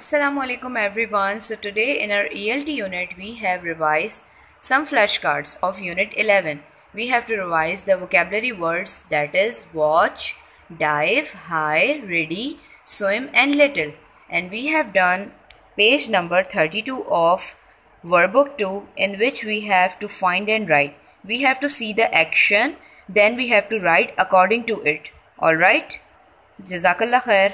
Assalamualaikum everyone. So today in our ELT unit we have revised some flashcards of unit 11. We have to revise the vocabulary words that is watch, dive, high, ready, swim and little. And we have done page number 32 of workbook 2 in which we have to find and write. We have to see the action then we have to write according to it. Alright? Jazakallah khair.